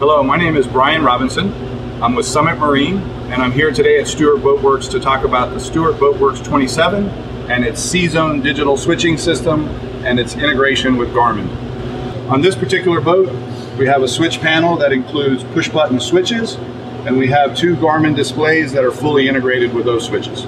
Hello, my name is Brian Robinson. I'm with Summit Marine, and I'm here today at Stuart Boatworks to talk about the Stuart Boatworks 27 and its CZone digital switching system and its integration with Garmin. On this particular boat, we have a switch panel that includes push button switches, and we have two Garmin displays that are fully integrated with those switches.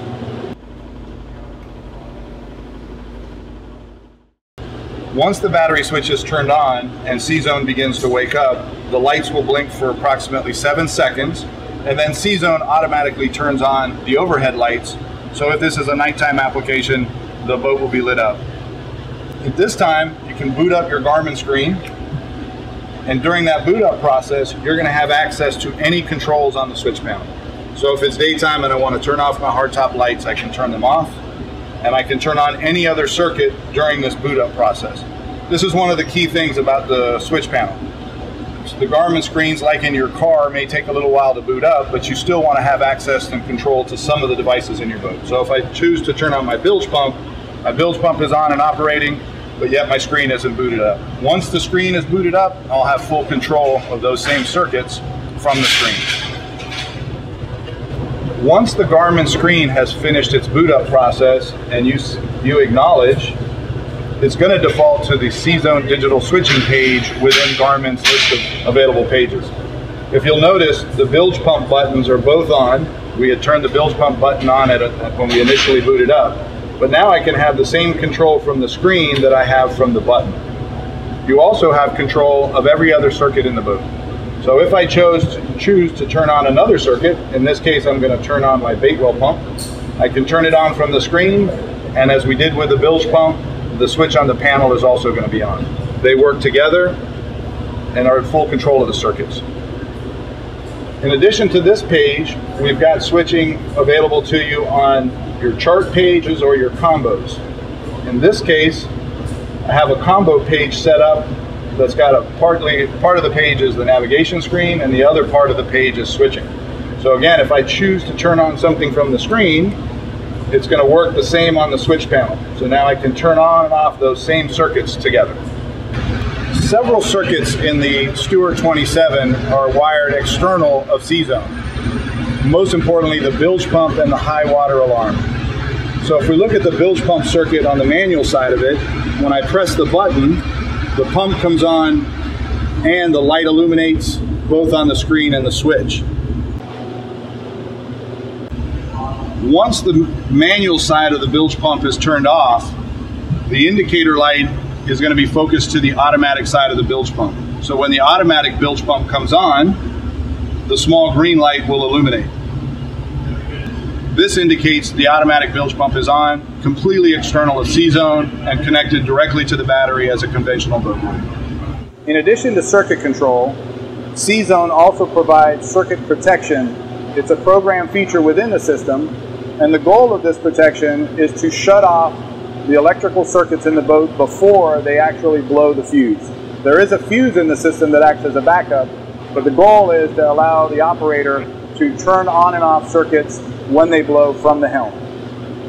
Once the battery switch is turned on and CZone begins to wake up, the lights will blink for approximately seven seconds, and then CZone automatically turns on the overhead lights. So if this is a nighttime application, the boat will be lit up. At this time, you can boot up your Garmin screen, and during that boot up process, you're gonna have access to any controls on the switch panel. So if it's daytime and I wanna turn off my hardtop lights, I can turn them off and I can turn on any other circuit during this boot up process. This is one of the key things about the switch panel. The Garmin screens, like in your car, may take a little while to boot up, but you still want to have access and control to some of the devices in your boat. So if I choose to turn on my bilge pump, my bilge pump is on and operating, but yet my screen isn't booted up. Once the screen is booted up, I'll have full control of those same circuits from the screen. Once the Garmin screen has finished its boot up process and you, you acknowledge, it's going to default to the CZone digital switching page within Garmin's list of available pages. If you'll notice, the bilge pump buttons are both on. We had turned the bilge pump button on at a, when we initially booted up, but now I can have the same control from the screen that I have from the button. You also have control of every other circuit in the boat. So if I chose to choose to turn on another circuit, in this case I'm going to turn on my bait well pump, I can turn it on from the screen, and as we did with the bilge pump, the switch on the panel is also going to be on. They work together and are in full control of the circuits. In addition to this page, we've got switching available to you on your chart pages or your combos. In this case, I have a combo page set up that's got a partly part of the page is the navigation screen and the other part of the page is switching. So again, if I choose to turn on something from the screen, it's going to work the same on the switch panel. So now I can turn on and off those same circuits together. Several circuits in the Stuart 27 are wired external of CZone. Most importantly, the bilge pump and the high water alarm. So if we look at the bilge pump circuit on the manual side of it, when I press the button, the pump comes on and the light illuminates both on the screen and the switch. Once the manual side of the bilge pump is turned off, the indicator light is going to be focused to the automatic side of the bilge pump. So when the automatic bilge pump comes on, the small green light will illuminate. This indicates the automatic bilge pump is on, completely external of CZone, and connected directly to the battery as a conventional boat In addition to circuit control, CZone also provides circuit protection. It's a program feature within the system, and the goal of this protection is to shut off the electrical circuits in the boat before they actually blow the fuse. There is a fuse in the system that acts as a backup, but the goal is to allow the operator to turn on and off circuits when they blow from the helm.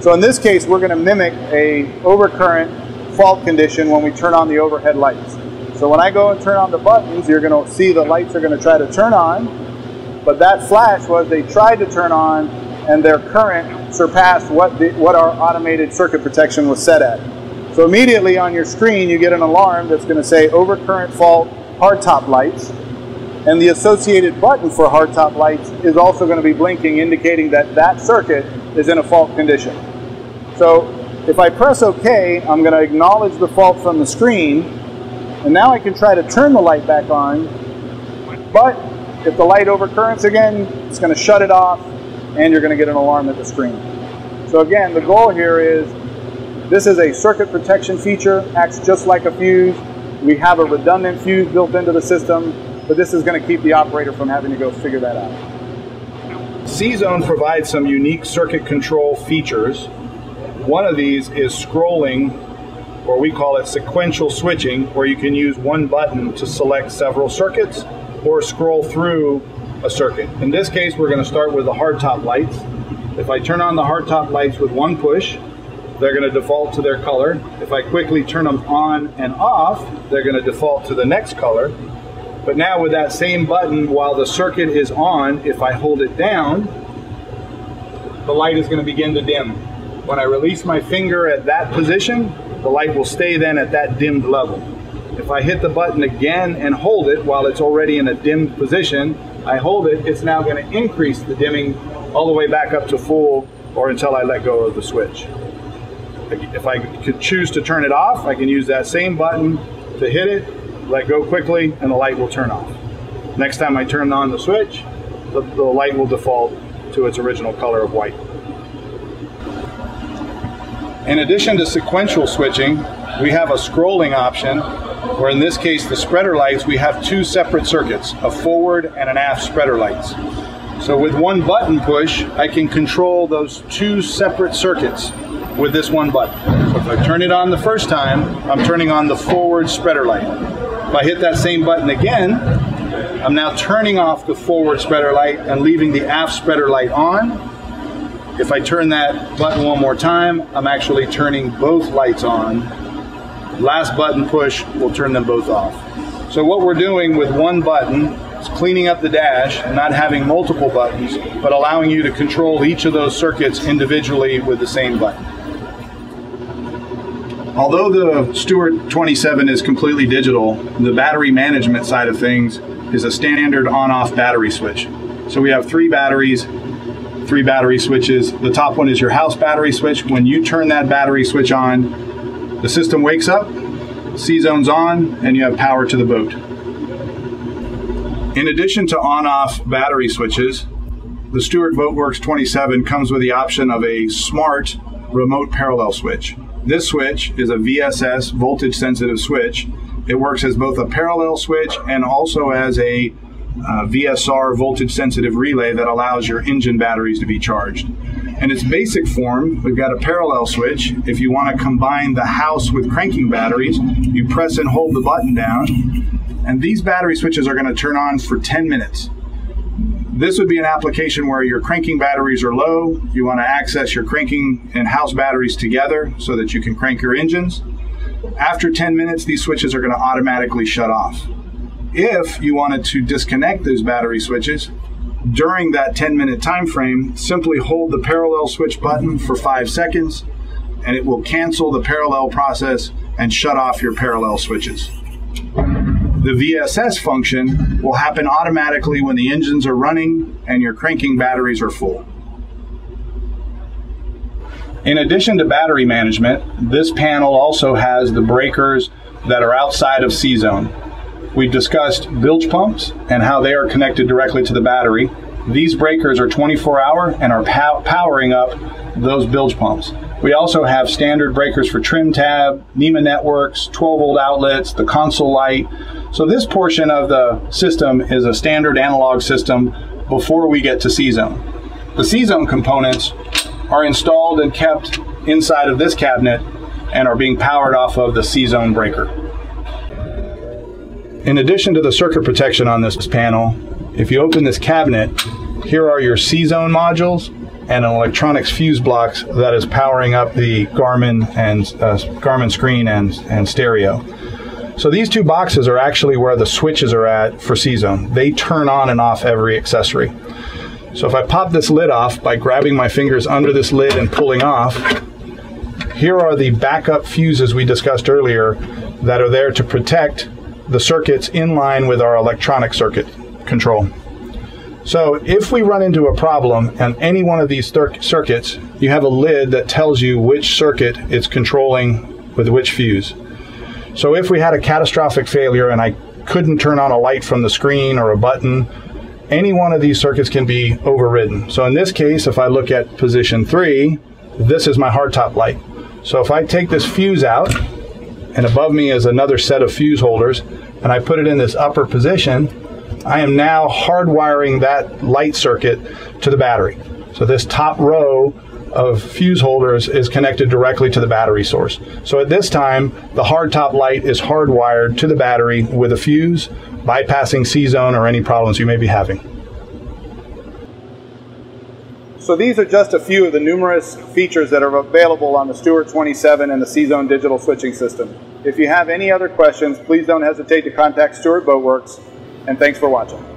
So in this case, we're going to mimic a overcurrent fault condition when we turn on the overhead lights. So when I go and turn on the buttons, you're going to see the lights are going to try to turn on, but that flash was they tried to turn on and their current surpassed what, the, what our automated circuit protection was set at. So immediately on your screen, you get an alarm that's going to say overcurrent fault hardtop lights. And the associated button for hardtop lights is also going to be blinking, indicating that that circuit is in a fault condition. So if I press OK, I'm going to acknowledge the fault from the screen, and now I can try to turn the light back on, but if the light overcurrents again, it's going to shut it off, and you're going to get an alarm at the screen. So again, the goal here is this is a circuit protection feature, acts just like a fuse. We have a redundant fuse built into the system but this is going to keep the operator from having to go figure that out. CZone provides some unique circuit control features. One of these is scrolling, or we call it sequential switching, where you can use one button to select several circuits or scroll through a circuit. In this case, we're going to start with the hardtop lights. If I turn on the hardtop lights with one push, they're going to default to their color. If I quickly turn them on and off, they're going to default to the next color. But now with that same button, while the circuit is on, if I hold it down, the light is going to begin to dim. When I release my finger at that position, the light will stay then at that dimmed level. If I hit the button again and hold it while it's already in a dimmed position, I hold it, it's now going to increase the dimming all the way back up to full or until I let go of the switch. If I could choose to turn it off, I can use that same button to hit it, let go quickly, and the light will turn off. Next time I turn on the switch, the, the light will default to its original color of white. In addition to sequential switching, we have a scrolling option where in this case the spreader lights, we have two separate circuits, a forward and an aft spreader lights. So with one button push, I can control those two separate circuits with this one button. So if I turn it on the first time, I'm turning on the forward spreader light. If I hit that same button again, I'm now turning off the forward spreader light and leaving the aft spreader light on. If I turn that button one more time, I'm actually turning both lights on. Last button push will turn them both off. So what we're doing with one button is cleaning up the dash not having multiple buttons, but allowing you to control each of those circuits individually with the same button. Although the Stuart 27 is completely digital, the battery management side of things is a standard on-off battery switch. So we have three batteries, three battery switches. The top one is your house battery switch. When you turn that battery switch on, the system wakes up, CZone's on, and you have power to the boat. In addition to on-off battery switches, the Stuart Boatworks 27 comes with the option of a smart remote parallel switch. This switch is a VSS voltage sensitive switch it works as both a parallel switch and also as a uh, VSR voltage sensitive relay that allows your engine batteries to be charged. In its basic form, we've got a parallel switch. If you want to combine the house with cranking batteries, you press and hold the button down, and these battery switches are going to turn on for 10 minutes. This would be an application where your cranking batteries are low. You want to access your cranking and house batteries together so that you can crank your engines. After 10 minutes, these switches are going to automatically shut off. If you wanted to disconnect those battery switches, during that 10 minute time frame, simply hold the parallel switch button for five seconds and it will cancel the parallel process and shut off your parallel switches. The VSS function will happen automatically when the engines are running and your cranking batteries are full. In addition to battery management, this panel also has the breakers that are outside of CZone. We've discussed bilge pumps and how they are connected directly to the battery. These breakers are 24 hour and are pow powering up those bilge pumps. We also have standard breakers for trim tab, NMEA networks, 12 volt outlets, the console light. So this portion of the system is a standard analog system before we get to CZone. The CZone components are installed and kept inside of this cabinet and are being powered off of the CZone breaker. In addition to the circuit protection on this panel, if you open this cabinet, here are your CZone modules and an electronics fuse blocks that is powering up the Garmin and uh, Garmin screen and, and stereo. So these two boxes are actually where the switches are at for CZone. They turn on and off every accessory. So if I pop this lid off by grabbing my fingers under this lid and pulling off, here are the backup fuses we discussed earlier that are there to protect the circuits in line with our electronic circuit control. So if we run into a problem on any one of these circuits, you have a lid that tells you which circuit it's controlling with which fuse. So if we had a catastrophic failure and I couldn't turn on a light from the screen or a button any one of these circuits can be overridden. So in this case, if I look at position three, this is my hardtop light. So if I take this fuse out, and above me is another set of fuse holders, and I put it in this upper position, I am now hardwiring that light circuit to the battery. So this top row of fuse holders is connected directly to the battery source. So at this time, the hardtop light is hardwired to the battery with a fuse, bypassing CZone or any problems you may be having. So these are just a few of the numerous features that are available on the Stuart 27 and the CZone digital switching system. If you have any other questions, please don't hesitate to contact Stuart Boatworks. and thanks for watching.